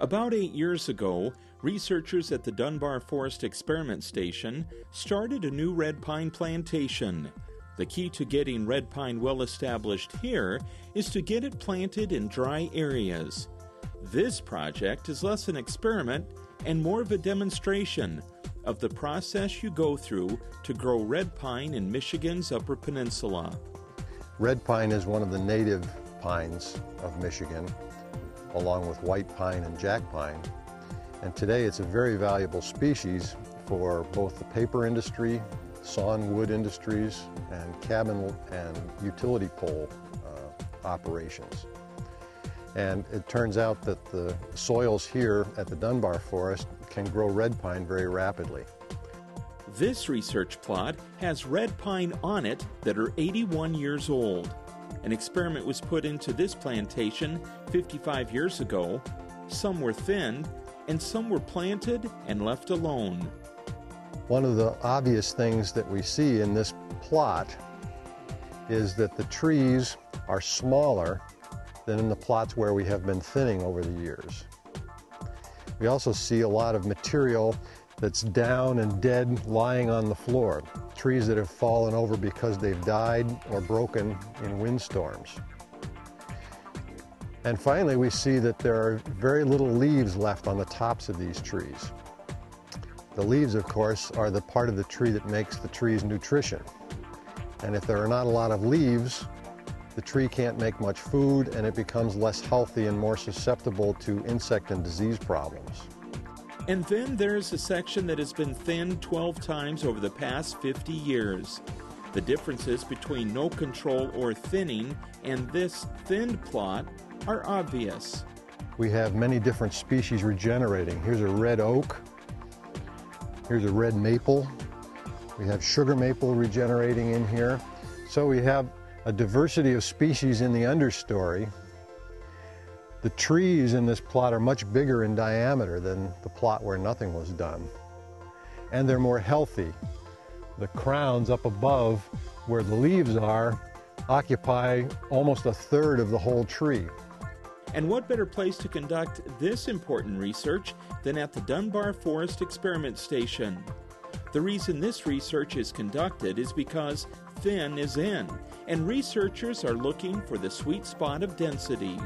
About eight years ago, researchers at the Dunbar Forest Experiment Station started a new red pine plantation. The key to getting red pine well established here is to get it planted in dry areas. This project is less an experiment and more of a demonstration of the process you go through to grow red pine in Michigan's Upper Peninsula. Red pine is one of the native pines of Michigan, along with white pine and jack pine. And today it's a very valuable species for both the paper industry, sawn wood industries, and cabin and utility pole uh, operations. And it turns out that the soils here at the Dunbar Forest can grow red pine very rapidly. This research plot has red pine on it that are 81 years old. An experiment was put into this plantation 55 years ago. Some were thinned, and some were planted and left alone. One of the obvious things that we see in this plot is that the trees are smaller than in the plots where we have been thinning over the years. We also see a lot of material that's down and dead lying on the floor. Trees that have fallen over because they've died or broken in windstorms. And finally, we see that there are very little leaves left on the tops of these trees. The leaves, of course, are the part of the tree that makes the tree's nutrition. And if there are not a lot of leaves, the tree can't make much food and it becomes less healthy and more susceptible to insect and disease problems. And then there's a section that has been thinned 12 times over the past 50 years. The differences between no control or thinning and this thinned plot are obvious. We have many different species regenerating. Here's a red oak. Here's a red maple. We have sugar maple regenerating in here. So we have a diversity of species in the understory. The trees in this plot are much bigger in diameter than the plot where nothing was done. And they're more healthy. The crowns up above where the leaves are occupy almost a third of the whole tree. And what better place to conduct this important research than at the Dunbar Forest Experiment Station? The reason this research is conducted is because thin is in, and researchers are looking for the sweet spot of density.